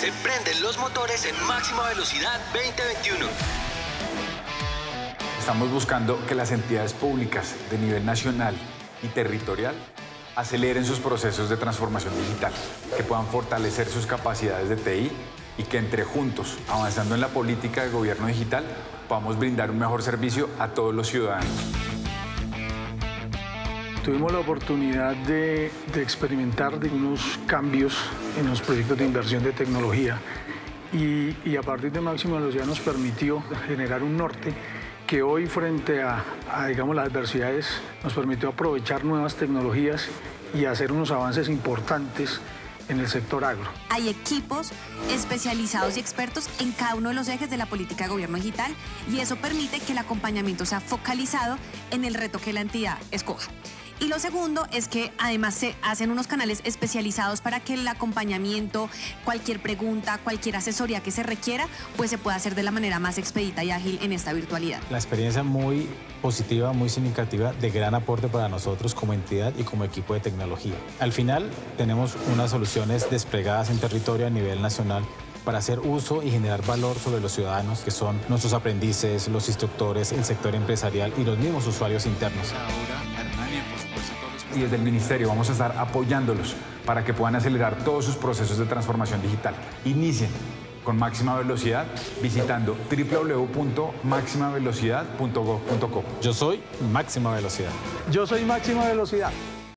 Se prenden los motores en máxima velocidad 2021. Estamos buscando que las entidades públicas de nivel nacional y territorial aceleren sus procesos de transformación digital, que puedan fortalecer sus capacidades de TI y que entre juntos, avanzando en la política de gobierno digital, podamos brindar un mejor servicio a todos los ciudadanos. Tuvimos la oportunidad de, experimentar unos cambios en los proyectos de inversión de tecnología y, a partir de Máximo Velocidad nos permitió generar un norte que hoy frente a, a, digamos, las adversidades nos permitió aprovechar nuevas tecnologías y hacer unos avances importantes en el sector agro. Hay equipos especializados y expertos en cada uno de los ejes de la política de gobierno digital y eso permite que el acompañamiento sea focalizado en el reto que la entidad escoja. Y lo segundo es que además se hacen unos canales especializados para que el acompañamiento, cualquier pregunta, cualquier asesoría que se requiera, pues se pueda hacer de la manera más expedita y ágil en esta virtualidad. La experiencia muy positiva, muy significativa, de gran aporte para nosotros como entidad y como equipo de tecnología. Al final tenemos unas soluciones desplegadas en territorio a nivel nacional para hacer uso y generar valor sobre los ciudadanos que son nuestros aprendices, los instructores, el sector empresarial y los mismos usuarios internos y desde el Ministerio vamos a estar apoyándolos para que puedan acelerar todos sus procesos de transformación digital. Inicien con máxima velocidad visitando www.maximavelocidad.gov.co. Yo soy Máxima Velocidad. Yo soy Máxima Velocidad.